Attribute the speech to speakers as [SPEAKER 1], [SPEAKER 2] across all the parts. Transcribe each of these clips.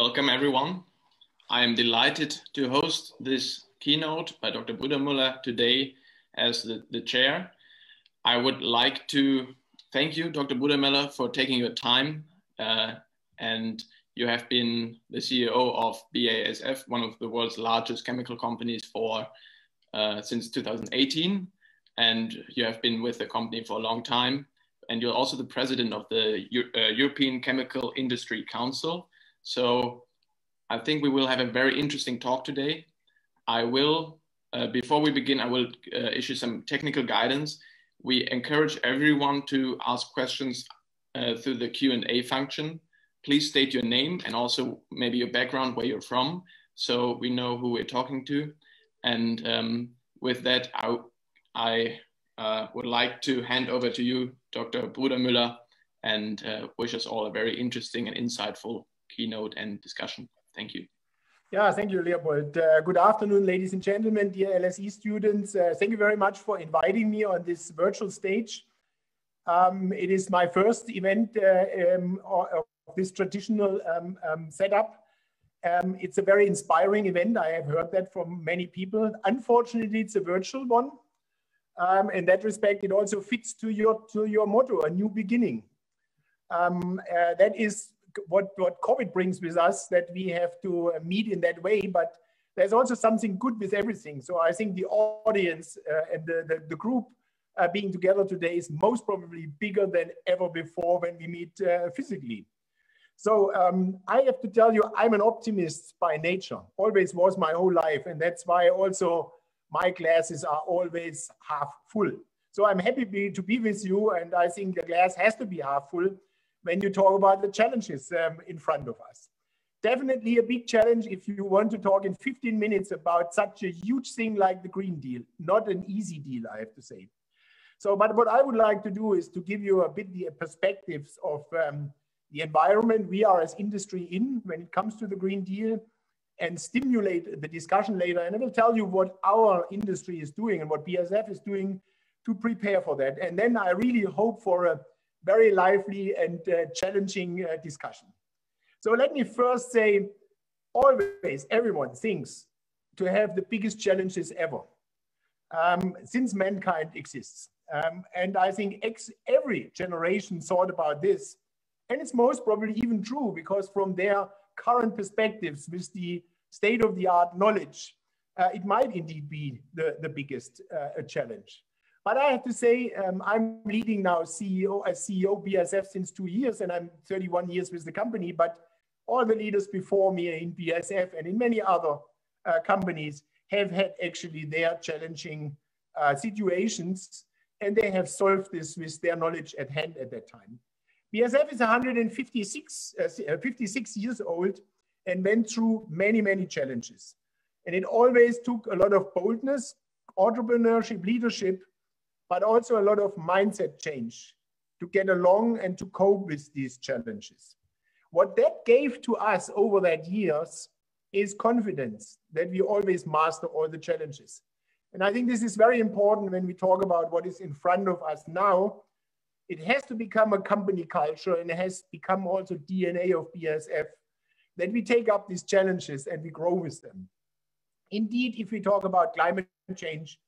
[SPEAKER 1] Welcome, everyone. I am delighted to host this keynote by Dr. Brudermüller today as the, the chair. I would like to thank you, Dr. Brudermüller, for taking your time. Uh, and you have been the CEO of BASF, one of the world's largest chemical companies for uh, since 2018. And you have been with the company for a long time. And you're also the president of the uh, European Chemical Industry Council. So I think we will have a very interesting talk today. I will, uh, before we begin, I will uh, issue some technical guidance. We encourage everyone to ask questions uh, through the Q&A function. Please state your name and also maybe your background, where you're from, so we know who we're talking to. And um, with that, I, I uh, would like to hand over to you, Dr. Brudermüller, and uh, wish us all a very interesting and insightful keynote and discussion. Thank you.
[SPEAKER 2] Yeah, thank you, Leopold. Uh, good afternoon, ladies and gentlemen, dear LSE students. Uh, thank you very much for inviting me on this virtual stage. Um, it is my first event uh, um, of this traditional um, um setup. Um, it's a very inspiring event. I have heard that from many people. Unfortunately, it's a virtual one. Um, in that respect, it also fits to your, to your motto, a new beginning. Uh, that is what, what COVID brings with us that we have to uh, meet in that way, but there's also something good with everything. So I think the audience uh, and the, the, the group uh, being together today is most probably bigger than ever before when we meet uh, physically. So um, I have to tell you, I'm an optimist by nature, always was my whole life. And that's why also my glasses are always half full. So I'm happy be, to be with you. And I think the glass has to be half full when you talk about the challenges um, in front of us. Definitely a big challenge if you want to talk in 15 minutes about such a huge thing like the Green Deal. Not an easy deal, I have to say. So, but what I would like to do is to give you a bit the perspectives of um, the environment we are as industry in when it comes to the Green Deal and stimulate the discussion later. And I will tell you what our industry is doing and what BASF is doing to prepare for that. And then I really hope for a very lively and uh, challenging uh, discussion. So let me first say, always everyone thinks to have the biggest challenges ever um, since mankind exists. Um, and I think every generation thought about this. And it's most probably even true because from their current perspectives with the state of the art knowledge, uh, it might indeed be the, the biggest uh, challenge. But I have to say, um, I'm leading now CEO as CEO BASF since two years, and I'm 31 years with the company. But all the leaders before me in BASF and in many other uh, companies have had actually their challenging uh, situations, and they have solved this with their knowledge at hand at that time. BASF is 156 uh, 56 years old and went through many, many challenges. And it always took a lot of boldness, entrepreneurship, leadership, but also a lot of mindset change to get along and to cope with these challenges. What that gave to us over that years is confidence that we always master all the challenges. And I think this is very important when we talk about what is in front of us now. It has to become a company culture and it has become also DNA of BASF that we take up these challenges and we grow with them. Indeed, if we talk about climate change,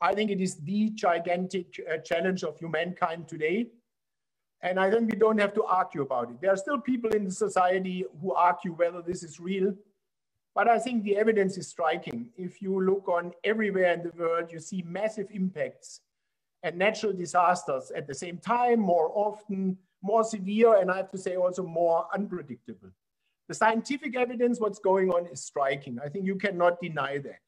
[SPEAKER 2] I think it is the gigantic uh, challenge of humankind today. And I think we don't have to argue about it. There are still people in the society who argue whether this is real. But I think the evidence is striking. If you look on everywhere in the world, you see massive impacts and natural disasters at the same time, more often, more severe, and I have to say also more unpredictable. The scientific evidence, what's going on is striking. I think you cannot deny that.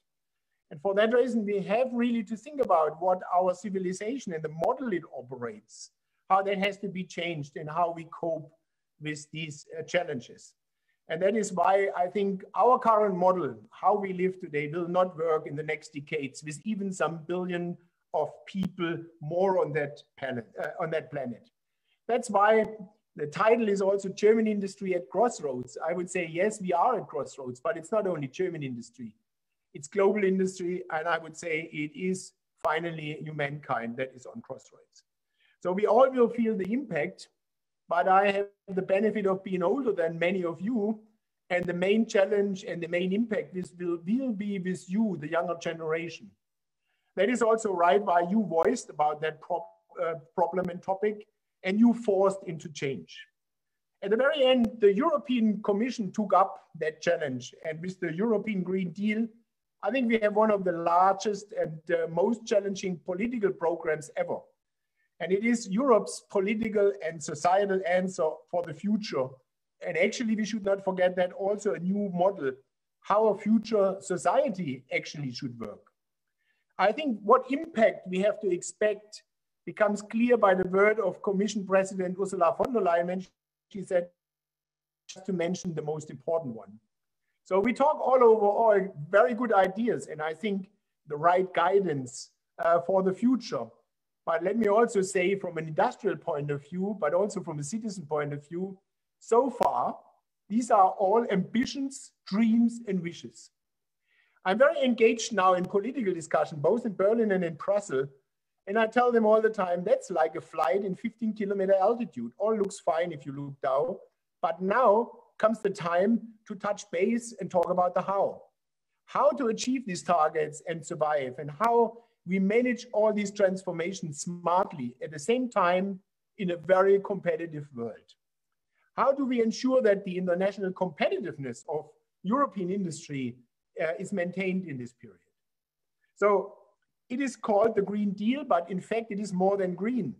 [SPEAKER 2] And for that reason, we have really to think about what our civilization and the model it operates, how that has to be changed and how we cope with these uh, challenges. And that is why I think our current model, how we live today, will not work in the next decades with even some billion of people more on that planet. Uh, on that planet. That's why the title is also German industry at crossroads. I would say, yes, we are at crossroads, but it's not only German industry it's global industry, and I would say it is finally humankind that is on crossroads. So we all will feel the impact, but I have the benefit of being older than many of you, And the main challenge and the main impact is will, will be with you, the younger generation. That is also right why you voiced about that uh, problem and topic and you forced into change. At the very end, the European Commission took up that challenge. And with the European Green Deal, I think we have one of the largest and uh, most challenging political programs ever. And it is Europe's political and societal answer for the future. And actually, we should not forget that also a new model, how a future society actually should work. I think what impact we have to expect becomes clear by the word of Commission President Ursula von der Leyen she said, just to mention the most important one. So we talk all over all very good ideas, and I think the right guidance uh, for the future. But let me also say from an industrial point of view, but also from a citizen point of view, so far, these are all ambitions, dreams, and wishes. I'm very engaged now in political discussion, both in Berlin and in Brussels, and I tell them all the time, that's like a flight in 15 kilometer altitude. All looks fine if you look down. But now comes the time to touch base and talk about the how. How to achieve these targets and survive, and how we manage all these transformations smartly at the same time in a very competitive world. How do we ensure that the international competitiveness of European industry uh, is maintained in this period? So it is called the Green Deal, but in fact, it is more than green.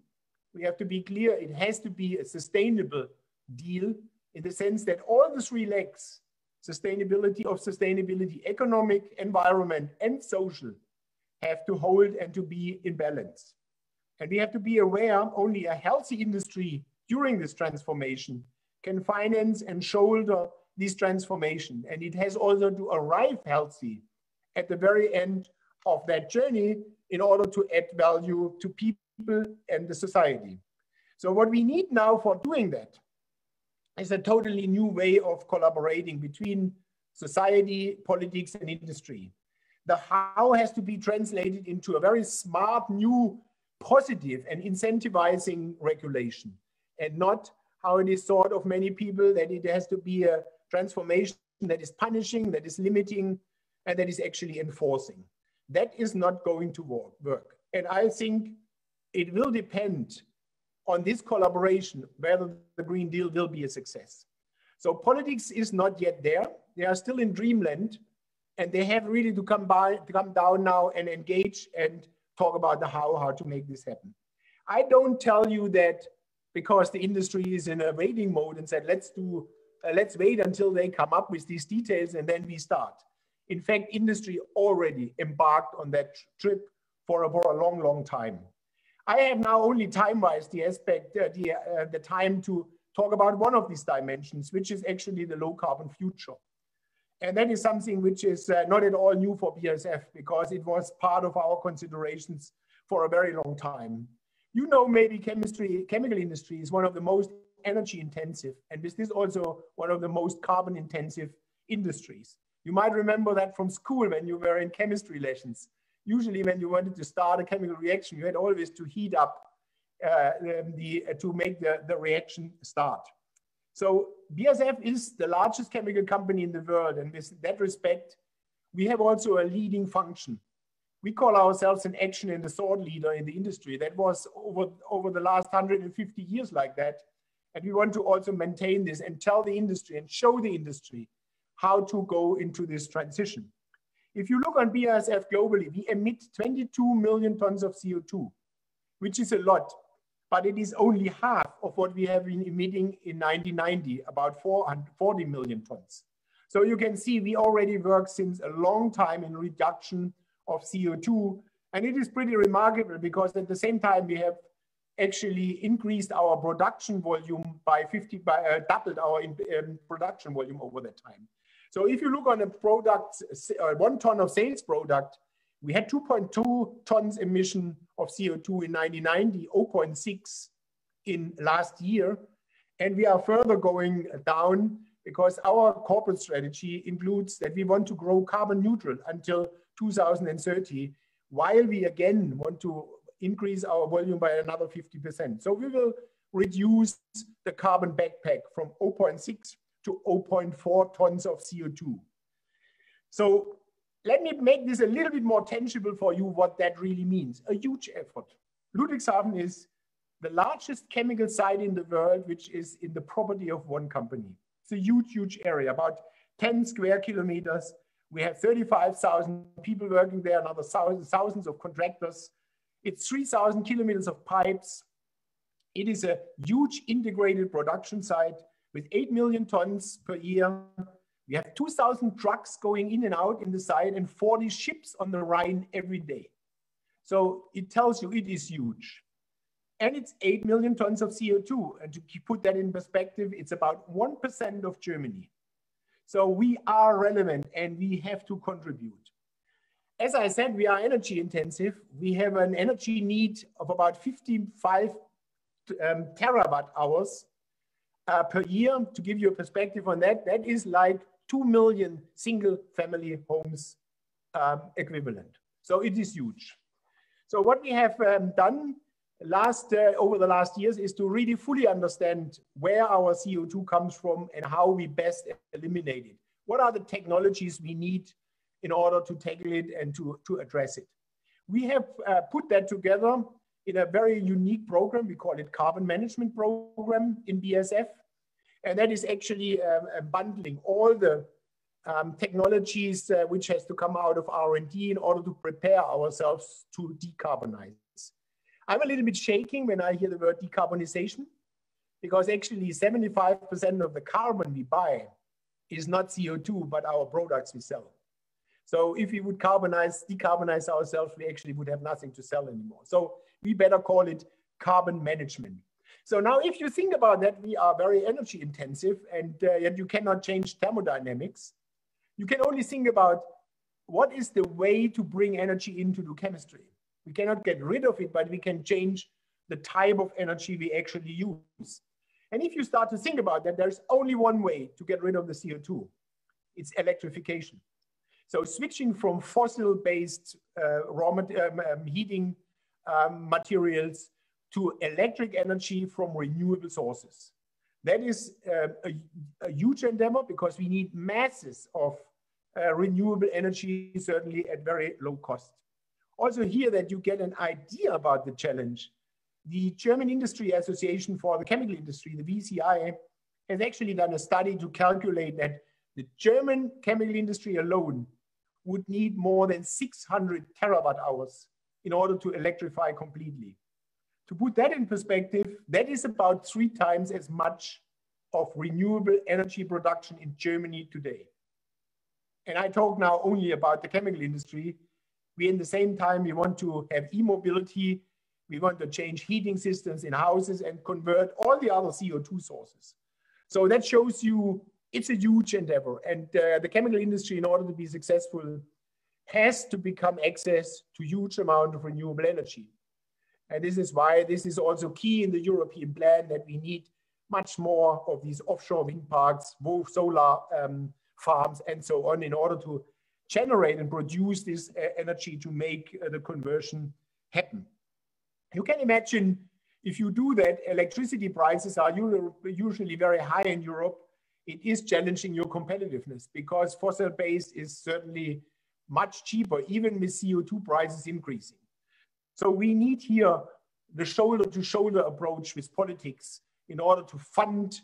[SPEAKER 2] We have to be clear, it has to be a sustainable deal in the sense that all the three legs, sustainability of sustainability, economic, environment, and social, have to hold and to be in balance. And we have to be aware only a healthy industry during this transformation can finance and shoulder this transformation. And it has also to arrive healthy at the very end of that journey in order to add value to people and the society. So what we need now for doing that is a totally new way of collaborating between society, politics, and industry. The how has to be translated into a very smart, new, positive, and incentivizing regulation, and not how it is thought of many people that it has to be a transformation that is punishing, that is limiting, and that is actually enforcing. That is not going to work. And I think it will depend on this collaboration whether the Green Deal will be a success. So politics is not yet there. They are still in dreamland and they have really to come by, to come down now and engage and talk about the how, how to make this happen. I don't tell you that because the industry is in a waiting mode and said, let's do, uh, let's wait until they come up with these details and then we start. In fact, industry already embarked on that trip for a, for a long, long time. I have now only time-wise the aspect, uh, the, uh, the time to talk about one of these dimensions, which is actually the low carbon future. And that is something which is uh, not at all new for BASF because it was part of our considerations for a very long time. You know, maybe chemistry, chemical industry is one of the most energy intensive, and this is also one of the most carbon intensive industries. You might remember that from school when you were in chemistry lessons. Usually when you wanted to start a chemical reaction, you had always to heat up uh, the, uh, to make the, the reaction start. So BASF is the largest chemical company in the world. And with that respect, we have also a leading function. We call ourselves an action and a thought leader in the industry. That was over, over the last 150 years like that. And we want to also maintain this and tell the industry and show the industry how to go into this transition. If you look on BASF globally, we emit 22 million tons of CO2, which is a lot, but it is only half of what we have been emitting in 1990, about 440 million tons. So you can see we already work since a long time in reduction of CO2. And it is pretty remarkable because at the same time, we have actually increased our production volume by 50, by uh, doubled our in, um, production volume over that time. So if you look on a product, uh, one ton of sales product, we had 2.2 tons emission of CO2 in 1990, 0.6 in last year. And we are further going down because our corporate strategy includes that we want to grow carbon neutral until 2030, while we again want to increase our volume by another 50%. So we will reduce the carbon backpack from 0.6 to 0.4 tons of CO2. So let me make this a little bit more tangible for you what that really means. A huge effort. Ludwigshafen is the largest chemical site in the world, which is in the property of one company. It's a huge, huge area, about 10 square kilometers. We have 35,000 people working there, another thousands, thousands of contractors. It's 3,000 kilometers of pipes. It is a huge integrated production site with 8 million tons per year. We have 2,000 trucks going in and out in the site and 40 ships on the Rhine every day. So it tells you it is huge. And it's 8 million tons of CO2. And to put that in perspective, it's about 1% of Germany. So we are relevant and we have to contribute. As I said, we are energy intensive. We have an energy need of about 55 um, terawatt hours uh, per year. To give you a perspective on that, that is like 2 million single family homes um, equivalent. So it is huge. So what we have um, done last uh, over the last years is to really fully understand where our CO2 comes from and how we best eliminate it. What are the technologies we need in order to tackle it and to, to address it? We have uh, put that together in a very unique program. We call it Carbon Management Program in BASF. And that is actually um, bundling all the um, technologies uh, which has to come out of R&D in order to prepare ourselves to decarbonize. I'm a little bit shaking when I hear the word decarbonization because actually 75% of the carbon we buy is not CO2, but our products we sell. So if we would carbonize, decarbonize ourselves, we actually would have nothing to sell anymore. So we better call it carbon management. So now if you think about that, we are very energy intensive and uh, yet you cannot change thermodynamics. You can only think about what is the way to bring energy into the chemistry. We cannot get rid of it, but we can change the type of energy we actually use. And if you start to think about that, there's only one way to get rid of the CO2. It's electrification. So switching from fossil-based uh, um, um, heating um, materials to electric energy from renewable sources. That is uh, a, a, huge endeavor because we need masses of uh, renewable energy, certainly at very low cost. Also here that you get an idea about the challenge. The German Industry Association for the Chemical Industry, the VCI, has actually done a study to calculate that the German chemical industry alone would need more than 600 terawatt hours in order to electrify completely. To put that in perspective, that is about three times as much of renewable energy production in Germany today. And I talk now only about the chemical industry. We, in the same time, we want to have e-mobility. We want to change heating systems in houses and convert all the other CO2 sources. So that shows you it's a huge endeavor. And uh, the chemical industry, in order to be successful, has to become access to huge amount of renewable energy. And this is why this is also key in the European plan that we need much more of these offshore wind parks, both solar um, farms, and so on in order to generate and produce this uh, energy to make uh, the conversion happen. You can imagine if you do that, electricity prices are usually very high in Europe it is challenging your competitiveness because fossil based is certainly much cheaper, even with CO2 prices increasing. So we need here the shoulder to shoulder approach with politics in order to fund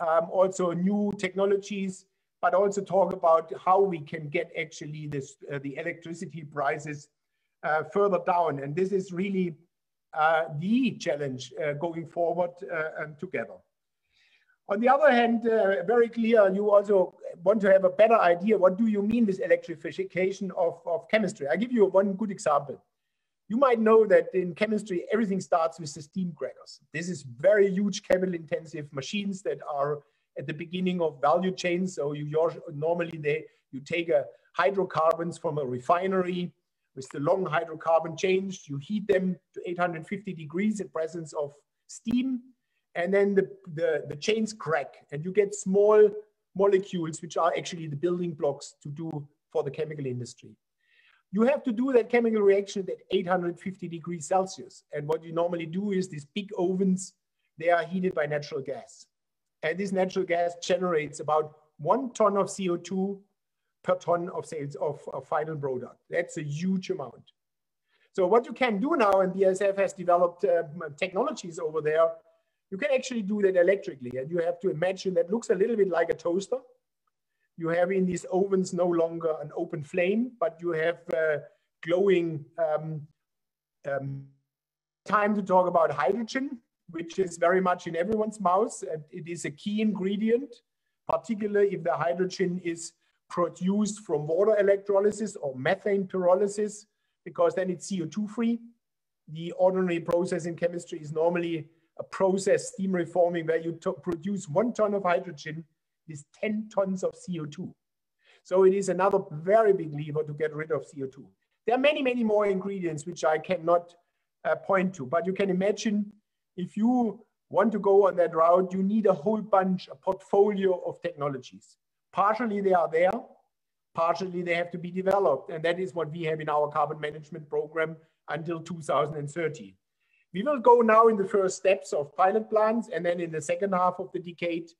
[SPEAKER 2] um, also new technologies, but also talk about how we can get actually this, uh, the electricity prices uh, further down. And this is really uh, the challenge uh, going forward uh, together. On the other hand, uh, very clear, you also want to have a better idea, what do you mean with electrification of, of chemistry? i give you one good example. You might know that in chemistry, everything starts with the steam crackers. This is very huge capital intensive machines that are at the beginning of value chains. So you normally they, you take a hydrocarbons from a refinery with the long hydrocarbon change, you heat them to 850 degrees in presence of steam and then the, the, the chains crack and you get small molecules, which are actually the building blocks to do for the chemical industry. You have to do that chemical reaction at 850 degrees Celsius. And what you normally do is these big ovens, they are heated by natural gas. And this natural gas generates about one ton of CO2 per ton of sales of, of final product. That's a huge amount. So what you can do now, and BASF has developed uh, technologies over there, you can actually do that electrically. And you have to imagine that looks a little bit like a toaster. You have in these ovens no longer an open flame, but you have uh, glowing um, um, time to talk about hydrogen, which is very much in everyone's mouth. And it is a key ingredient, particularly if the hydrogen is produced from water electrolysis or methane pyrolysis, because then it's CO2 free. The ordinary process in chemistry is normally process steam reforming where you produce one ton of hydrogen is 10 tons of CO2. So it is another very big lever to get rid of CO2. There are many, many more ingredients which I cannot uh, point to, but you can imagine if you want to go on that route, you need a whole bunch, a portfolio of technologies. Partially they are there, partially they have to be developed. And that is what we have in our carbon management program until 2030. We will go now in the first steps of pilot plants, and then in the second half of the decade,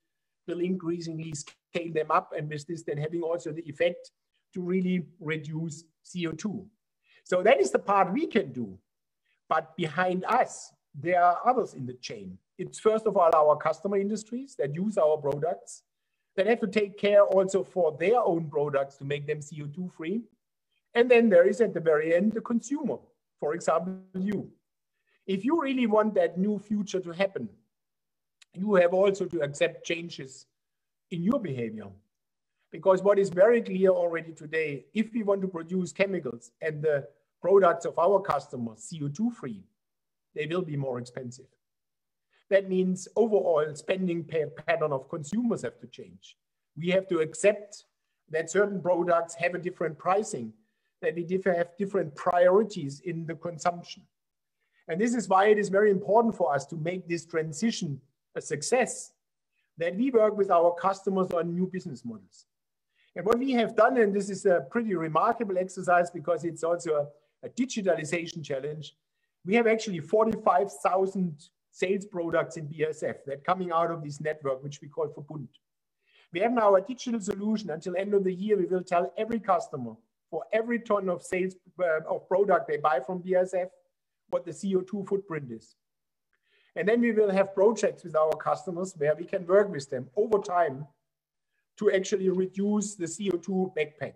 [SPEAKER 2] we'll increasingly scale them up, and with this then having also the effect to really reduce CO2. So that is the part we can do. But behind us, there are others in the chain. It's first of all our customer industries that use our products that have to take care also for their own products to make them CO2 free. And then there is at the very end the consumer, for example, you. If you really want that new future to happen, you have also to accept changes in your behavior. Because what is very clear already today, if we want to produce chemicals and the products of our customers CO2 free, they will be more expensive. That means overall spending pattern of consumers have to change. We have to accept that certain products have a different pricing, that we have different priorities in the consumption. And this is why it is very important for us to make this transition a success, that we work with our customers on new business models. And what we have done, and this is a pretty remarkable exercise because it's also a, a digitalization challenge, we have actually 45,000 sales products in BASF that coming out of this network, which we call Verbund. We have now a digital solution. Until end of the year, we will tell every customer for every ton of sales uh, of product they buy from BASF, what the CO2 footprint is. And then we will have projects with our customers where we can work with them over time to actually reduce the CO2 backpack.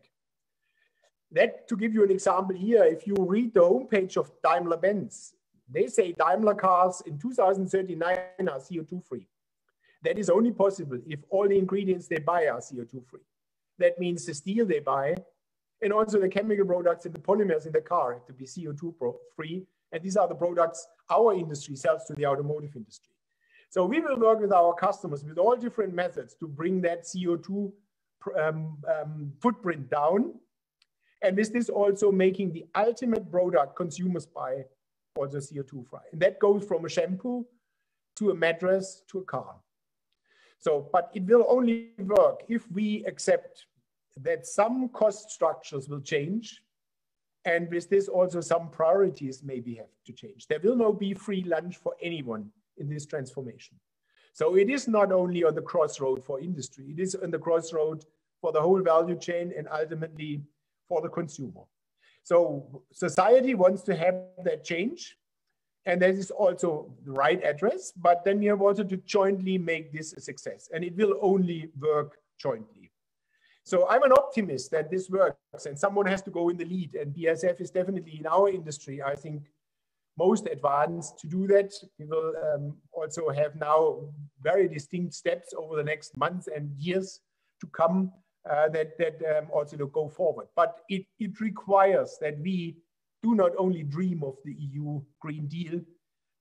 [SPEAKER 2] That, to give you an example here, if you read the homepage of Daimler-Benz, they say Daimler cars in 2039 are CO2 free. That is only possible if all the ingredients they buy are CO2 free. That means the steel they buy and also the chemical products and the polymers in the car have to be CO2 free and these are the products our industry sells to the automotive industry. So we will work with our customers with all different methods to bring that CO2 um, um, footprint down. And this also making the ultimate product consumers buy also CO2 free. And that goes from a shampoo to a mattress to a car. So, but it will only work if we accept that some cost structures will change and with this, also some priorities maybe have to change. There will not be free lunch for anyone in this transformation. So it is not only on the crossroad for industry, it is on the crossroad for the whole value chain and ultimately for the consumer. So society wants to have that change. And that is also the right address, but then we have also to jointly make this a success. And it will only work jointly. So I'm an optimist that this works and someone has to go in the lead and BASF is definitely in our industry, I think most advanced to do that. We will um, also have now very distinct steps over the next months and years to come uh, that, that um, also to go forward. But it, it requires that we do not only dream of the EU Green Deal,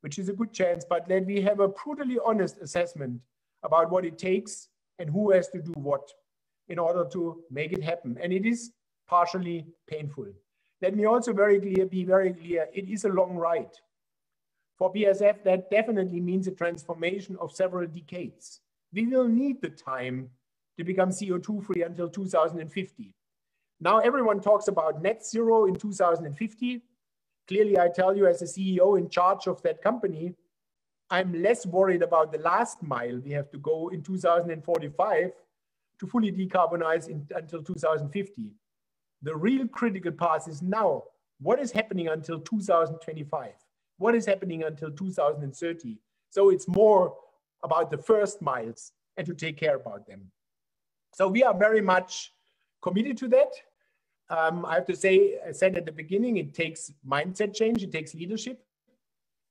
[SPEAKER 2] which is a good chance, but that we have a brutally honest assessment about what it takes and who has to do what in order to make it happen. And it is partially painful. Let me also very clear, be very clear, it is a long ride. For BASF, that definitely means a transformation of several decades. We will need the time to become CO2 free until 2050. Now everyone talks about net zero in 2050. Clearly, I tell you as a CEO in charge of that company, I'm less worried about the last mile we have to go in 2045 to fully decarbonize in, until 2050. The real critical path is now. What is happening until 2025? What is happening until 2030? So it's more about the first miles and to take care about them. So we are very much committed to that. Um, I have to say, I said at the beginning, it takes mindset change, it takes leadership.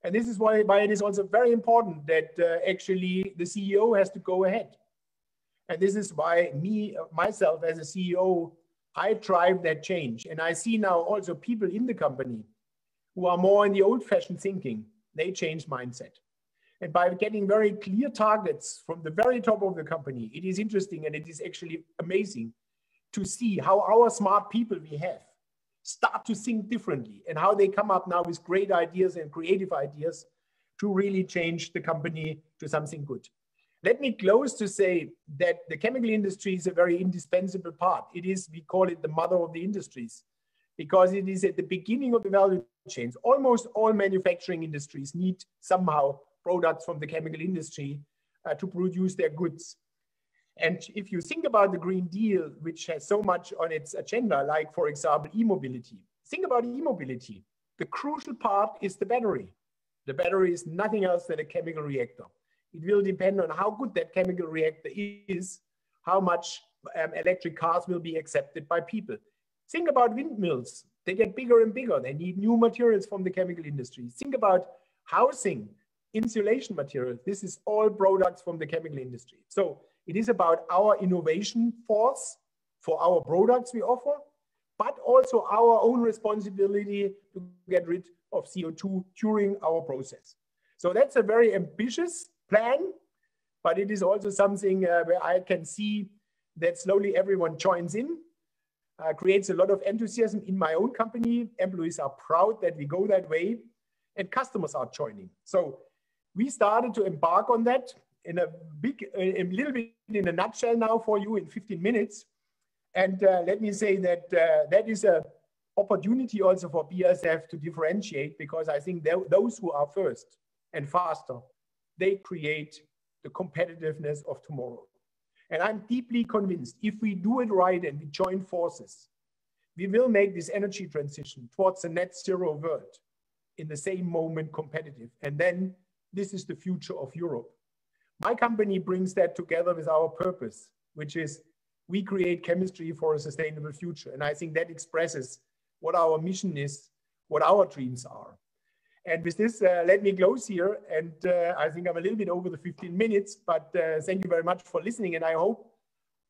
[SPEAKER 2] And this is why, why it is also very important that uh, actually the CEO has to go ahead. And this is why me, uh, myself as a CEO, I drive that change. And I see now also people in the company who are more in the old fashioned thinking, they change mindset. And by getting very clear targets from the very top of the company, it is interesting and it is actually amazing to see how our smart people we have start to think differently and how they come up now with great ideas and creative ideas to really change the company to something good. Let me close to say that the chemical industry is a very indispensable part. It is, we call it the mother of the industries because it is at the beginning of the value chains. Almost all manufacturing industries need somehow products from the chemical industry uh, to produce their goods. And if you think about the Green Deal, which has so much on its agenda, like, for example, e-mobility, think about e-mobility. The crucial part is the battery. The battery is nothing else than a chemical reactor. It will depend on how good that chemical reactor is, how much um, electric cars will be accepted by people. Think about windmills. They get bigger and bigger. They need new materials from the chemical industry. Think about housing, insulation materials. This is all products from the chemical industry. So it is about our innovation force for our products we offer, but also our own responsibility to get rid of CO2 during our process. So that's a very ambitious plan, but it is also something uh, where I can see that slowly everyone joins in, uh, creates a lot of enthusiasm in my own company. Employees are proud that we go that way and customers are joining. So we started to embark on that in a big, a little bit in a nutshell now for you in 15 minutes. And uh, let me say that uh, that is a opportunity also for BASF to differentiate because I think those who are first and faster, they create the competitiveness of tomorrow. And I'm deeply convinced if we do it right and we join forces, we will make this energy transition towards a net zero world in the same moment competitive. And then this is the future of Europe. My company brings that together with our purpose, which is we create chemistry for a sustainable future. And I think that expresses what our mission is, what our dreams are. And with this, uh, let me close here. And uh, I think I'm a little bit over the 15 minutes, but uh, thank you very much for listening. And I hope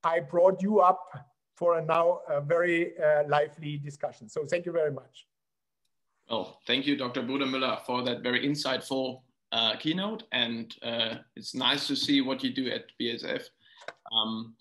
[SPEAKER 2] I brought you up for a now a very uh, lively discussion. So thank you very much.
[SPEAKER 1] Well, thank you, Dr. Brudermüller, for that very insightful uh, keynote, and uh, it's nice to see what you do at BASF. Um,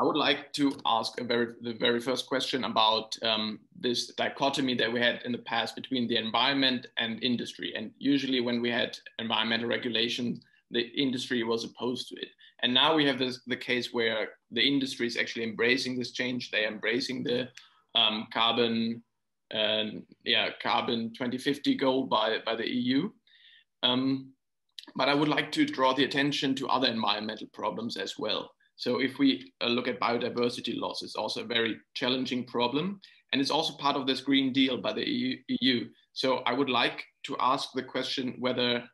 [SPEAKER 1] I would like to ask very, the very first question about um, this dichotomy that we had in the past between the environment and industry. And usually, when we had environmental regulation, the industry was opposed to it. And now we have this, the case where the industry is actually embracing this change. They're embracing the um, carbon, uh, yeah, carbon 2050 goal by, by the EU. Um, but I would like to draw the attention to other environmental problems as well. So if we uh, look at biodiversity loss, it's also a very challenging problem. And it's also part of this Green Deal by the EU. So I would like to ask the question whether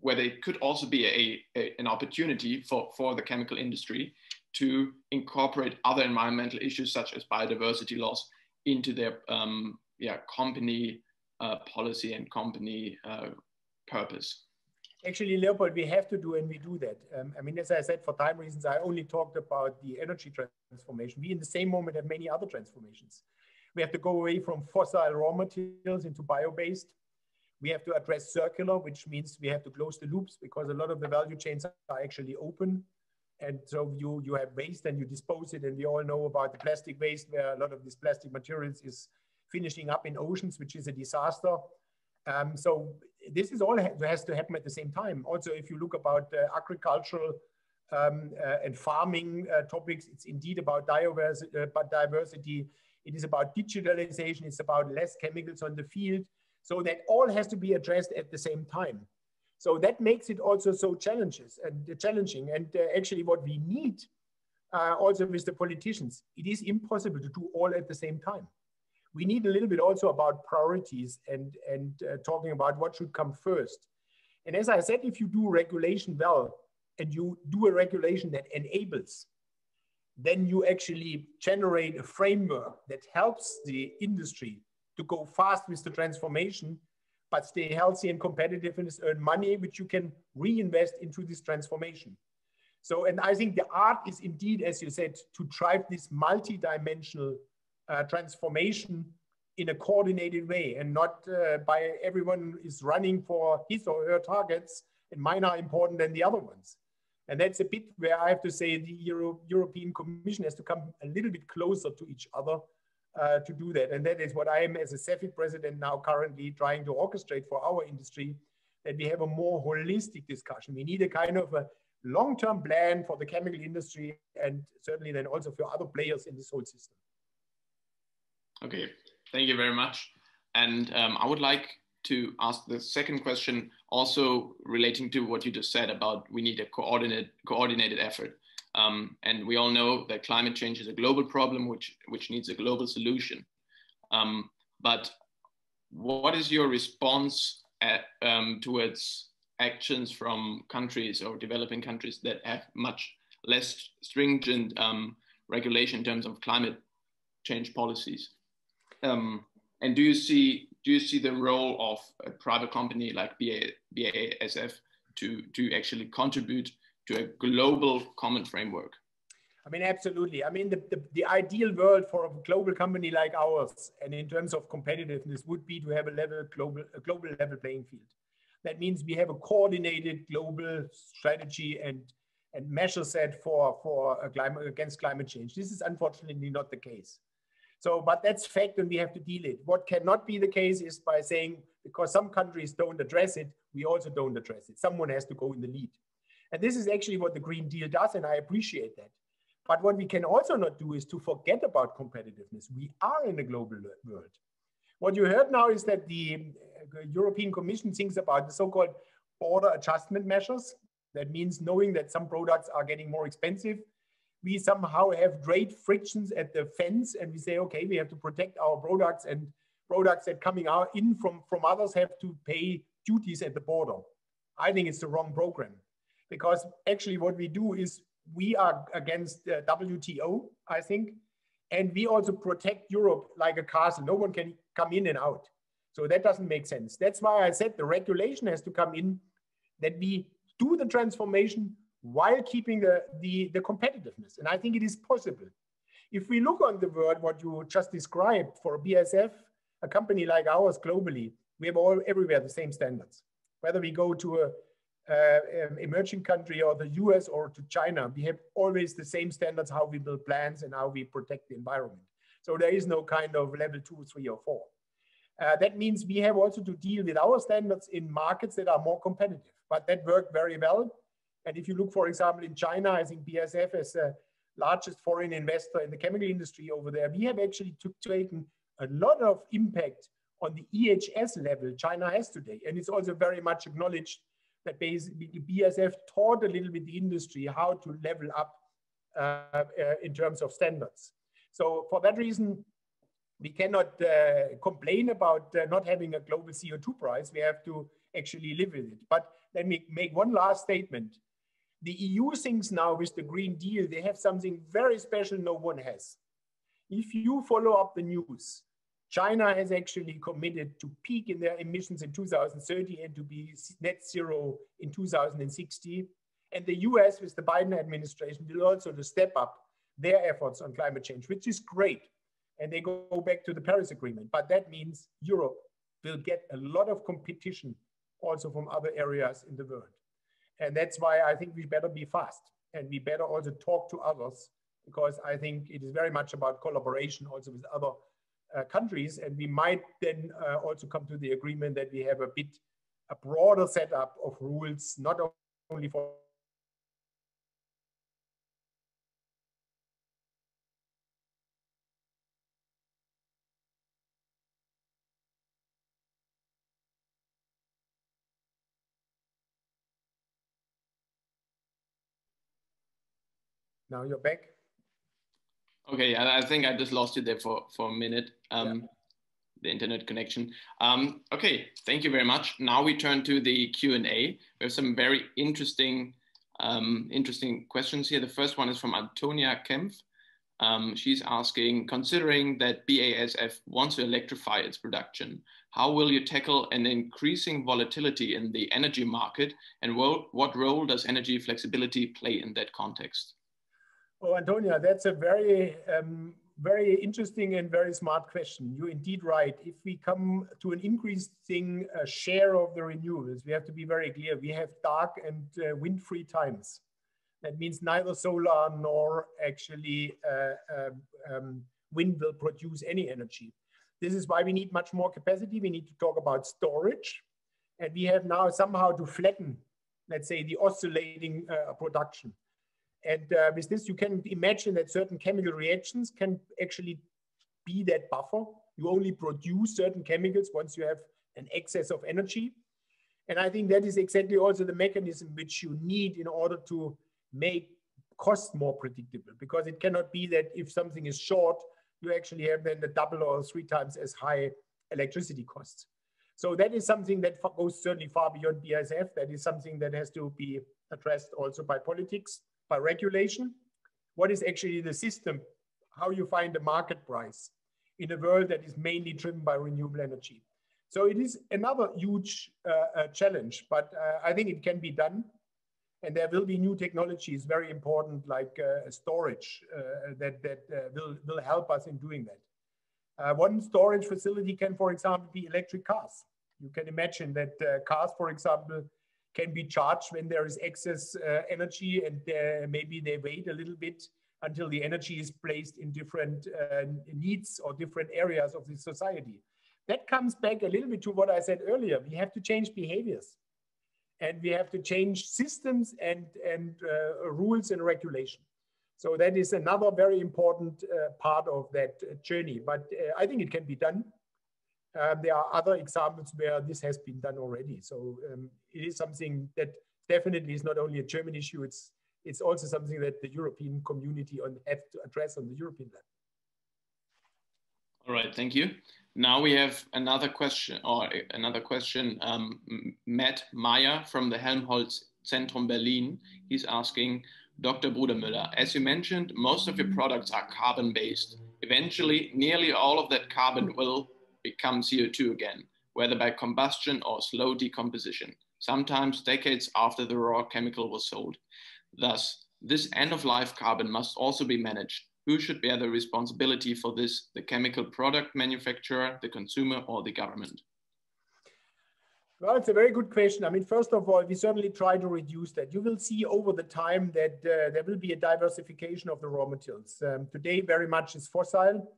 [SPEAKER 1] whether it could also be a, a, an opportunity for, for the chemical industry to incorporate other environmental issues such as biodiversity loss into their um, yeah, company uh, policy and company uh, purpose?
[SPEAKER 2] Actually, Leopold, we have to do, and we do that. Um, I mean, as I said, for time reasons, I only talked about the energy transformation. We, in the same moment, have many other transformations. We have to go away from fossil raw materials into bio-based. We have to address circular, which means we have to close the loops because a lot of the value chains are actually open. And so you, you have waste and you dispose it. And we all know about the plastic waste, where a lot of this plastic materials is finishing up in oceans, which is a disaster. Um, so this is all ha has to happen at the same time. Also, if you look about uh, agricultural um, uh, and farming uh, topics, it's indeed about diversity, diversity. It is about digitalization. It's about less chemicals on the field. So that all has to be addressed at the same time. So that makes it also so challenges and uh, challenging. And uh, actually, what we need uh, also with the politicians, it is impossible to do all at the same time. We need a little bit also about priorities and and uh, talking about what should come first. And as I said, if you do regulation well and you do a regulation that enables, then you actually generate a framework that helps the industry to go fast with the transformation but stay healthy and competitive and earn money, which you can reinvest into this transformation. So, and I think the art is indeed, as you said, to drive this multi-dimensional transformation in a coordinated way and not uh, by everyone is running for his or her targets and mine are important than the other ones. And that's a bit where I have to say the Euro European Commission has to come a little bit closer to each other uh, to do that. And that is what I am as a CEFIC president now currently trying to orchestrate for our industry, that we have a more holistic discussion. We need a kind of a long-term plan for the chemical industry and certainly then also for other players in this whole system.
[SPEAKER 1] Okay, thank you very much. And um, I would like to ask the second question also relating to what you just said about we need a coordinated coordinated effort. Um, and we all know that climate change is a global problem which, which needs a global solution. Um, but what is your response at, um, towards actions from countries or developing countries that have much less stringent um, regulation in terms of climate change policies? Um, and do you see do you see the role of a private company like BA, BASF to to actually contribute to a global common framework?
[SPEAKER 2] I mean, absolutely. I mean, the, the, the, ideal world for a global company like ours, and in terms of competitiveness, would be to have a level global, a global level playing field. That means we have a coordinated global strategy and and measure set for for climate against climate change. This is unfortunately not the case. So, but that's fact, and we have to deal it. What cannot be the case is by saying because some countries don't address it, we also don't address it. Someone has to go in the lead. And this is actually what the Green Deal does, and I appreciate that. But what we can also not do is to forget about competitiveness. We are in a global world. What you heard now is that the uh, European Commission thinks about the so-called border adjustment measures. That means knowing that some products are getting more expensive. We somehow have great frictions at the fence and we say, okay, we have to protect our products and products that coming out in from, from others have to pay duties at the border. I think it's the wrong program because actually what we do is we are against uh, WTO, I think, and we also protect Europe like a castle. No one can come in and out. So that doesn't make sense. That's why I said the regulation has to come in that we do the transformation while keeping the, the, the competitiveness. And I think it is possible. If we look on the world, what you just described for BASF, a company like ours globally, we have all everywhere the same standards. Whether we go to a emerging country or the US or to China, we have always the same standards how we build plants and how we protect the environment. So there is no kind of level two, three, or four. Uh, that means we have also to deal with our standards in markets that are more competitive, but that worked very well. And if you look, for example, in China, I think BASF is the largest foreign investor in the chemical industry over there. We have actually took, taken a lot of impact on the EHS level China has today. And it's also very much acknowledged that basically BASF taught a little bit the industry how to level up uh, uh, in terms of standards. So for that reason, we cannot uh, complain about uh, not having a global CO2 price. We have to actually live with it. But let me make one last statement. The EU thinks now with the Green Deal, they have something very special no one has. If you follow up the news, China has actually committed to peak in their emissions in 2030 and to be net zero in 2060. And the US with the Biden administration will also to step up their efforts on climate change, which is great. And they go back to the Paris Agreement. But that means Europe will get a lot of competition also from other areas in the world. And that's why I think we better be fast and we better also talk to others because I think it is very much about collaboration also with other uh, countries. And we might then uh, also come to the agreement that we have a bit a broader setup of rules, not only for Now you're back.
[SPEAKER 1] Okay, I, think I just lost you there for, for a minute. Um, yeah. The internet connection. Um, okay, thank you very much. Now we turn to the Q and A. We have some very interesting, um, interesting questions here. The first one is from Antonia Kempf. Um, she's asking, considering that BASF wants to electrify its production, how will you tackle an increasing volatility in the energy market and what role does energy flexibility play in that context?
[SPEAKER 2] Oh, Antonia, that's a very, um, very interesting and very smart question. You're indeed right. If we come to an increasing uh, share of the renewables, we have to be very clear. We have dark and uh, wind-free times. That means neither solar nor actually uh, um, um, wind will produce any energy. This is why we need much more capacity. We need to talk about storage. And we have now somehow to flatten, let's say, the oscillating uh, production. And uh, with this, you can imagine that certain chemical reactions can actually be that buffer. You only produce certain chemicals once you have an excess of energy. And I think that is exactly also the mechanism which you need in order to make cost more predictable because it cannot be that if something is short, you actually have then the double or three times as high electricity costs. So that is something that goes certainly far beyond BASF. That is something that has to be addressed also by politics, by regulation. What is actually the system? How you find the market price in a world that is mainly driven by renewable energy. So it is another huge uh, uh, challenge, but uh, I think it can be done. And there will be new technologies, very important, like uh, storage, uh, that, that will, will help us in doing that. One storage facility can, for example, be electric cars. You can imagine that cars, for example, can be charged when there is excess uh, energy and maybe they wait a little bit until the energy is placed in different needs or different areas of the society. That comes back a little bit to what I said earlier. We have to change behaviors and we have to change systems and, and uh, rules and regulation. So that is another very important uh, part of that journey, but uh, I think it can be done. Um, there are other examples where this has been done already. So um, it is something that definitely is not only a German issue, it's, it's also something that the European community on, have to address on the European level.
[SPEAKER 1] All right, thank you. Now we have another question, or another question. Um, Matt Meyer from the Helmholtz Zentrum Berlin. He's asking, Dr. Brudermüller, as you mentioned, most of your products are carbon based. Eventually, nearly all of that carbon will become CO2 again, whether by combustion or slow decomposition, sometimes decades after the raw chemical was sold. Thus, this end of life carbon must also be managed who should bear the responsibility for this, the chemical product manufacturer, the consumer, or the government?
[SPEAKER 2] Well, it's a very good question. I mean, first of all, we certainly try to reduce that. You will see over the time that uh, there will be a diversification of the raw materials. Um, today, very much is fossil,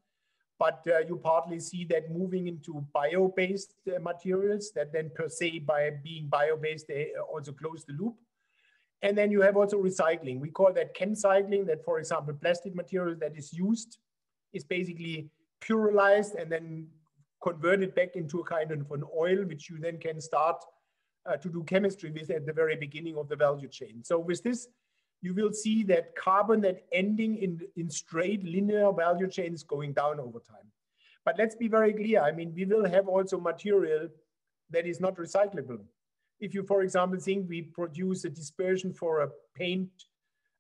[SPEAKER 2] but uh, you partly see that moving into bio-based uh, materials that then per se by being bio-based, they also close the loop. And then you have also recycling. We call that chem chemcycling, that for example, plastic material that is used is basically pyrolyzed and then converted back into a kind of an oil, which you then can start uh, to do chemistry with at the very beginning of the value chain. So with this, you will see that carbon that ending in, in straight linear value chains going down over time. But let's be very clear. I mean, we will have also material that is not recyclable if you, for example, think we produce a dispersion for a paint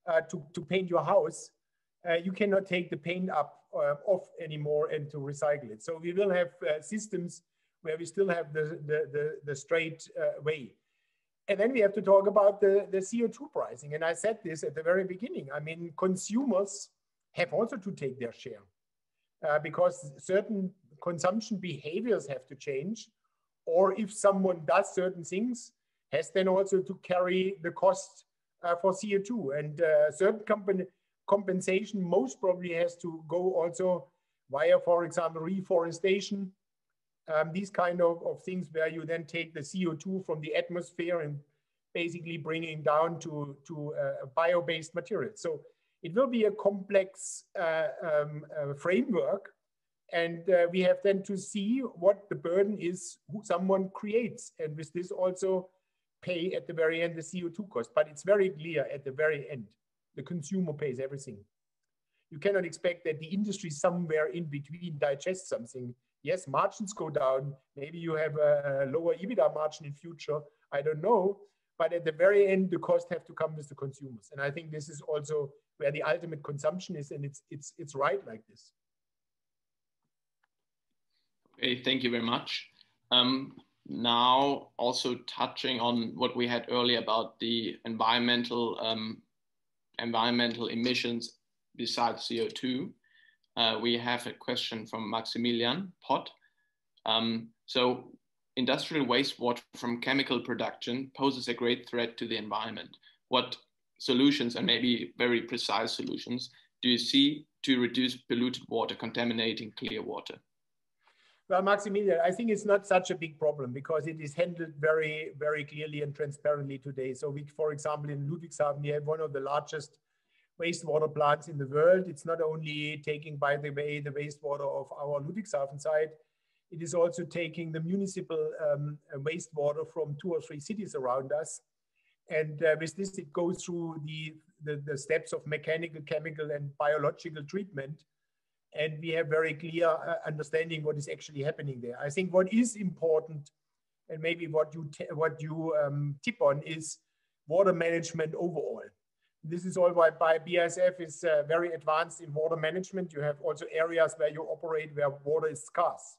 [SPEAKER 2] uh, to, to paint your house, uh, you cannot take the paint up uh, off anymore and to recycle it. So we will have uh, systems where we still have the, the, the, the straight uh, way. And then we have to talk about the, the CO2 pricing. And I said this at the very beginning. I mean, consumers have also to take their share uh, because certain consumption behaviors have to change or if someone does certain things, has then also to carry the cost uh, for CO2. And uh, certain company compensation most probably has to go also via, for example, reforestation, um, these kind of, of things where you then take the CO2 from the atmosphere and basically bringing down to, to bio-based materials. So it will be a complex uh, um, uh, framework and uh, we have then to see what the burden is who someone creates. And with this also pay at the very end the CO2 cost. But it's very clear at the very end, The consumer pays everything. You cannot expect that the industry somewhere in between digests something. Yes, margins go down. Maybe you have a lower EBITDA margin in future. I don't know. But at the very end, the cost have to come with the consumers. And I think this is also where the ultimate consumption is, and it's it's it's right like this.
[SPEAKER 1] Okay, thank you very much. Um, now, also touching on what we had earlier about the environmental um, environmental emissions besides CO2, uh, we have a question from Maximilian Pott. Um, so, industrial wastewater from chemical production poses a great threat to the environment. What solutions, and maybe very precise solutions, do you see to reduce polluted water contaminating clear water?
[SPEAKER 2] Well, Maximilian, I think it's not such a big problem because it is handled very, very clearly and transparently today. So we, for example, in Ludwigshafen, we have one of the largest wastewater plants in the world. It's not only taking, by the way, the wastewater of our Ludwigshafen site, it is also taking the municipal um, wastewater from two or three cities around us. And uh, with this, it goes through the, the, the steps of mechanical, chemical, and biological treatment and we have very clear uh, understanding what is actually happening there. I think what is important, and maybe what you what you um, tip on is water management overall. This is all why by BASF is uh, very advanced in water management. You have also areas where you operate where water is scarce,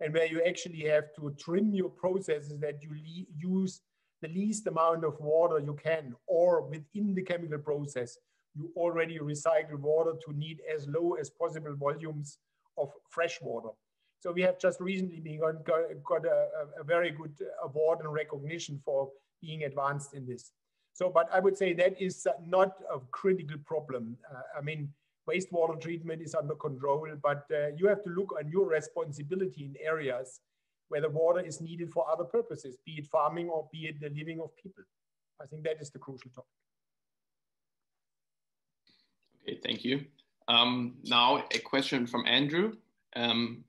[SPEAKER 2] and where you actually have to trim your processes that you use the least amount of water you can, or within the chemical process you already recycle water to need as low as possible volumes of fresh water. So we have just recently been got, got a, a, very good award and recognition for being advanced in this. So, but I would say that is not a critical problem. Uh, I mean, wastewater treatment is under control, but uh, you have to look on your responsibility in areas where the water is needed for other purposes, be it farming or be it the living of people. I think that is the crucial topic.
[SPEAKER 1] Okay, thank you. Um, now a question from Andrew um,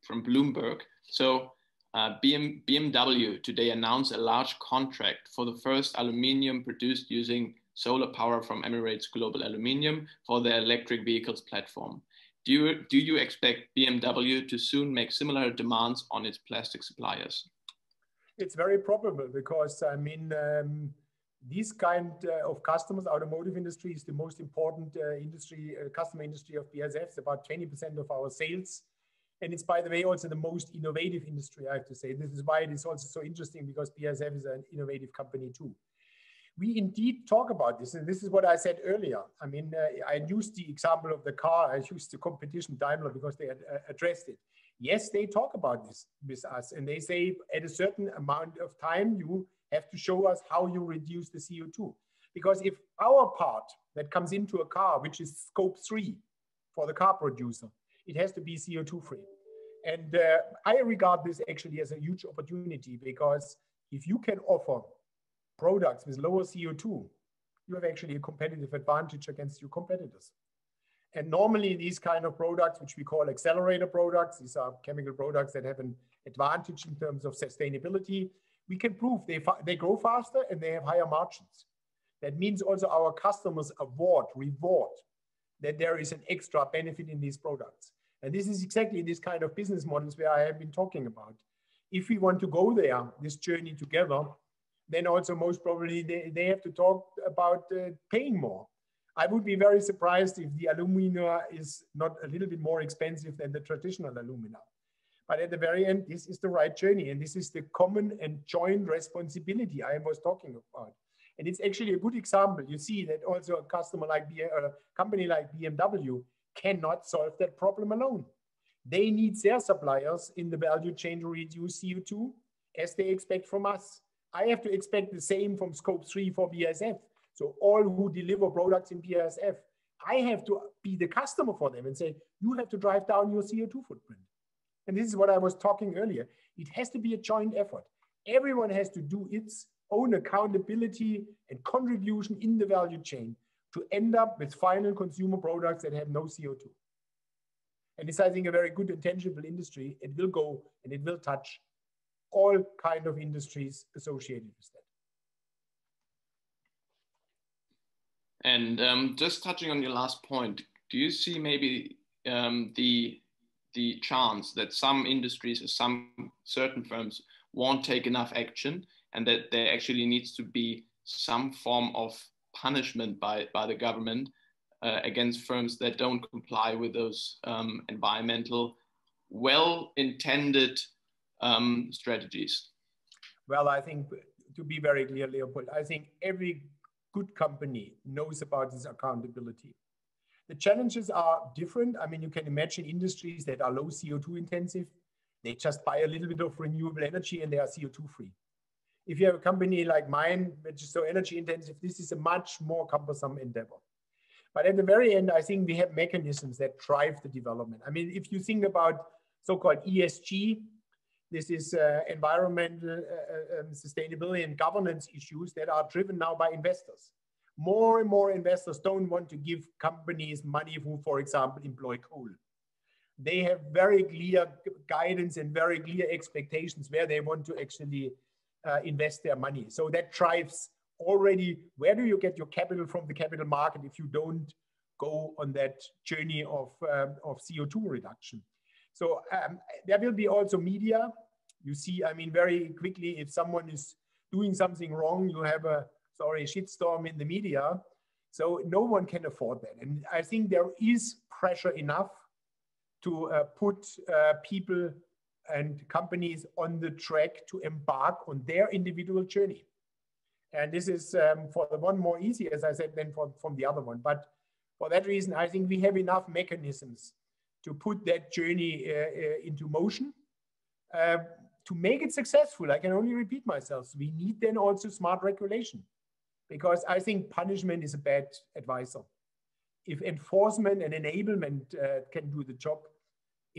[SPEAKER 1] from Bloomberg. So uh, BM, BMW today announced a large contract for the first aluminium produced using solar power from Emirates Global Aluminium for their electric vehicles platform. Do you, do you expect BMW to soon make similar demands on its plastic suppliers?
[SPEAKER 2] It's very probable because, I mean, um, these kind uh, of customers, automotive industry is the most important uh, industry, uh, customer industry of BASF. It's about 20% of our sales. And it's, by the way, also the most innovative industry, I have to say. This is why it is also so interesting because BASF is an innovative company too. We indeed talk about this, and this is what I said earlier. I mean, uh, I used the example of the car, I used the competition Daimler because they had uh, addressed it. Yes, they talk about this with us, and they say at a certain amount of time, you have to show us how you reduce the CO2. Because if our part that comes into a car, which is scope three for the car producer, it has to be CO2 free. And uh, I regard this actually as a huge opportunity because if you can offer products with lower CO2, you have actually a competitive advantage against your competitors. And normally these kind of products, which we call accelerator products, these are chemical products that have an advantage in terms of sustainability we can prove they, they grow faster and they have higher margins. That means also our customers award, reward that there is an extra benefit in these products. And this is exactly this kind of business models where I have been talking about. If we want to go there, this journey together, then also most probably they, they have to talk about uh, paying more. I would be very surprised if the alumina is not a little bit more expensive than the traditional alumina. But at the very end, this is the right journey. And this is the common and joint responsibility I was talking about. And it's actually a good example. You see that also a customer like B a company like BMW cannot solve that problem alone. They need their suppliers in the value chain to reduce CO2 as they expect from us. I have to expect the same from scope three for BASF. So all who deliver products in BASF, I have to be the customer for them and say, you have to drive down your CO2 footprint. And this is what I was talking earlier. It has to be a joint effort. Everyone has to do its own accountability and contribution in the value chain to end up with final consumer products that have no CO2. And it's, I think, a very good and tangible industry. It will go and it will touch all kind of industries associated with that.
[SPEAKER 1] And um, just touching on your last point, do you see maybe um, the the chance that some industries or some certain firms won't take enough action, and that there actually needs to be some form of punishment by by the government uh, against firms that don't comply with those um, environmental, well-intended um, strategies?
[SPEAKER 2] Well, I think to be very clear, Leopold, I think every good company knows about this accountability. The challenges are different. I mean, you can imagine industries that are low CO2 intensive. They just buy a little bit of renewable energy and they are CO2 free. If you have a company like mine, which is so energy intensive, this is a much more cumbersome endeavor. But at the very end, I think we have mechanisms that drive the development. I mean, if you think about so-called ESG, this is uh, environmental uh, uh, um, sustainability and governance issues that are driven now by investors. More and more investors don't want to give companies money who, for example, employ coal. They have very clear guidance and very clear expectations where they want to actually uh, invest their money. So that drives already where do you get your capital from the capital market if you don't go on that journey of, um, of CO2 reduction. So um, there will be also media. You see, I mean, very quickly, if someone is doing something wrong, you have a, sorry, shitstorm in the media. So no one can afford that. And I think there is pressure enough to uh, put uh, people and companies on the track to embark on their individual journey. And this is um, for the one more easy, as I said, than for, from the other one. But for that reason, I think we have enough mechanisms to put that journey uh, uh, into motion. Uh, to make it successful, I can only repeat myself. We need then also smart regulation because I think punishment is a bad advisor. If enforcement and enablement uh, can do the job,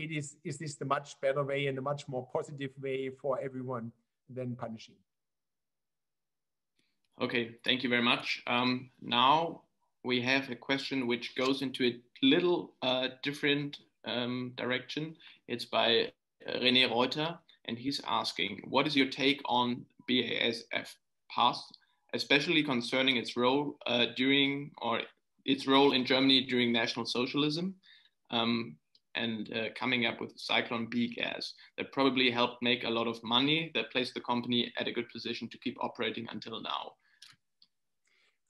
[SPEAKER 2] it is, is this the much better way and a much more positive way for everyone than punishing.
[SPEAKER 1] Okay, thank you very much. Um, now we have a question which goes into a little uh, different um, direction. It's by uh, René Reuter, and he's asking, what is your take on BASF past, especially concerning its role uh, during or its role in Germany during National Socialism? Um, and uh, coming up with Zyklon B gas that probably helped make a lot of money that placed the company at a good position to keep operating until now.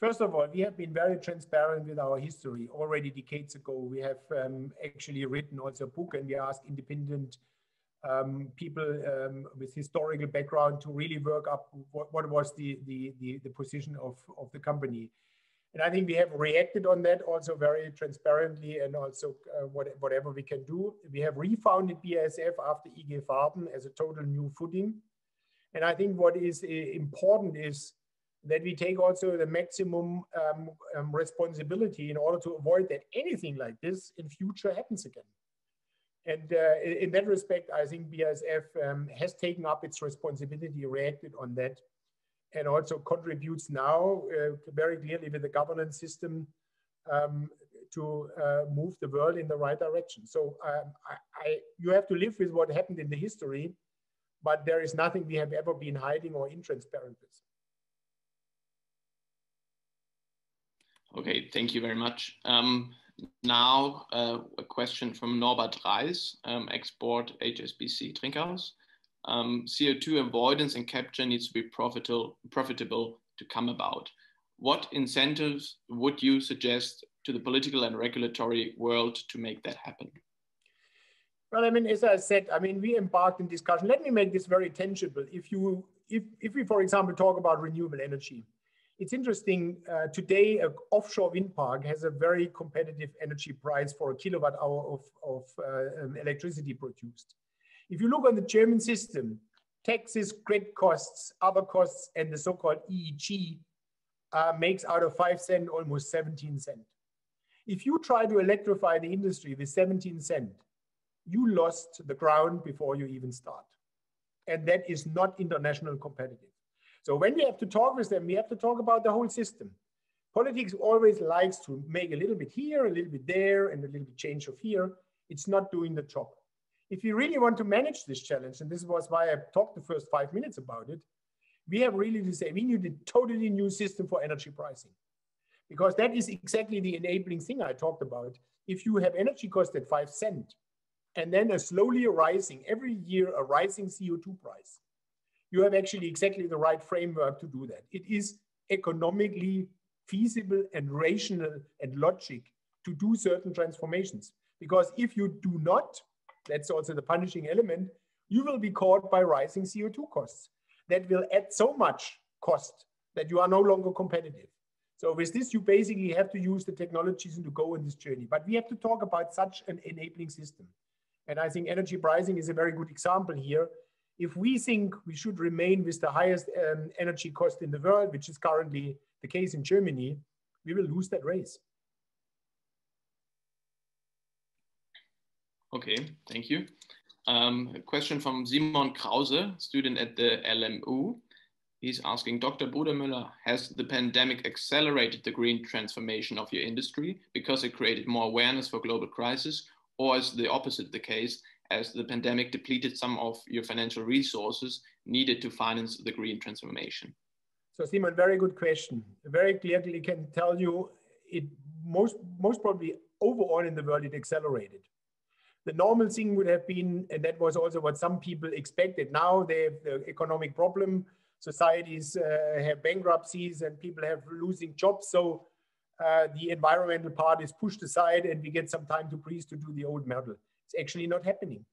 [SPEAKER 2] First of all, we have been very transparent with our history. Already decades ago, we have um, actually written also a book and we asked independent um, people um, with historical background to really work up what, what was the, the, the, the, position of, of the company. And I think we have reacted on that also very transparently and also uh, what, whatever we can do. We have refounded BASF after IG Farben as a total new footing. And I think what is uh, important is that we take also the maximum um, um, responsibility in order to avoid that anything like this in future happens again. And uh, in that respect, I think BASF um, has taken up its responsibility, reacted on that, and also contributes now uh, very clearly with the governance system um, to uh, move the world in the right direction. So um, I, I, you have to live with what happened in the history, but there is nothing we have ever been hiding or intransparent with.
[SPEAKER 1] Okay, thank you very much. Um, now, uh, a question from Norbert Reis, um, export HSBC Trinkaus. Um, CO2 avoidance and capture needs to be profitable, profitable to come about. What incentives would you suggest to the political and regulatory world to make that happen?
[SPEAKER 2] Well, I mean, as I said, I mean, we embarked in discussion. Let me make this very tangible. If you, if, if we, for example, talk about renewable energy, it's interesting, uh, today an offshore wind park has a very competitive energy price for a kilowatt hour of, of uh, um, electricity produced. If you look on the German system, taxes, grid costs, other costs, and the so-called EEG uh, makes out of five cent almost 17 cent. If you try to electrify the industry with 17 cent, you lost the ground before you even start. And that is not international competitive. So when we have to talk with them, we have to talk about the whole system. Politics always likes to make a little bit here, a little bit there, and a little bit change of here. It's not doing the job. If you really want to manage this challenge, and this was why I talked the first five minutes about it, we have really to say we need a totally new system for energy pricing. because that is exactly the enabling thing I talked about. If you have energy cost at five cent and then a slowly rising, every year a rising CO2 price, you have actually exactly the right framework to do that. It is economically feasible and rational and logic to do certain transformations. Because if you do not, that's also the punishing element, you will be caught by rising CO2 costs. That will add so much cost that you are no longer competitive. So with this, you basically have to use the technologies to go on this journey. But we have to talk about such an enabling system. And I think energy pricing is a very good example here. If we think we should remain with the highest um, energy cost in the world, which is currently the case in Germany, we will lose that race.
[SPEAKER 1] Okay, thank you. Um, a question from Simon Krause, student at the LMU. He's asking, Dr. Brudermüller, has the pandemic accelerated the green transformation of your industry because it created more awareness for global crisis, or is the opposite the case, as the pandemic depleted some of your financial resources needed to finance the green transformation?
[SPEAKER 2] So Simon, very good question. Very clearly can tell you it most, most probably overall in the world, it accelerated. The normal thing would have been, and that was also what some people expected. Now they have the economic problem, societies uh, have bankruptcies and people have losing jobs. So uh, the environmental part is pushed aside and we get some time to breathe to do the old model. It's actually not happening.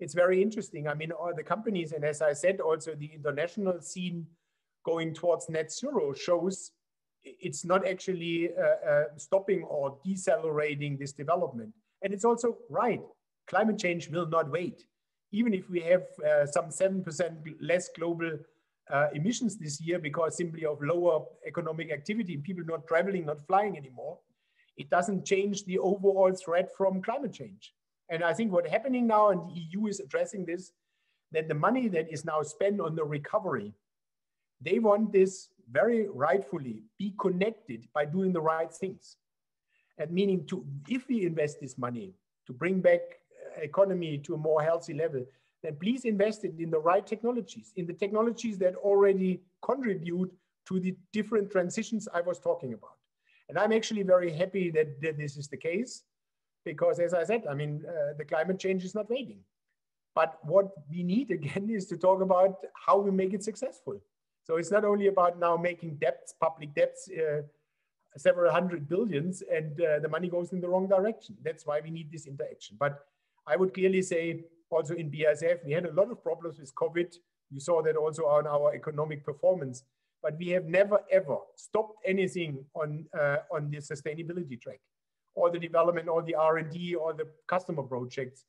[SPEAKER 2] It's very interesting. I mean, all the companies, and as I said, also the international scene going towards net zero shows it's not actually uh, uh, stopping or decelerating this development. And it's also right. Climate change will not wait. Even if we have uh, some 7% less global uh, emissions this year because simply of lower economic activity, and people not traveling, not flying anymore, it doesn't change the overall threat from climate change. And I think what's happening now, and the EU is addressing this, that the money that is now spent on the recovery they want this very rightfully be connected by doing the right things. And meaning to, if we invest this money to bring back uh, economy to a more healthy level, then please invest it in the right technologies, in the technologies that already contribute to the different transitions I was talking about. And I'm actually very happy that, that this is the case, because as I said, I mean, uh, the climate change is not waiting. But what we need again is to talk about how we make it successful. So it's not only about now making debts, public debts, uh, several hundred billions, and uh, the money goes in the wrong direction. That's why we need this interaction. But I would clearly say also in BASF, we had a lot of problems with COVID. You saw that also on our economic performance. But we have never ever stopped anything on uh, on the sustainability track, or the development, or the R and D, or the customer projects